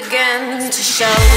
Again to show.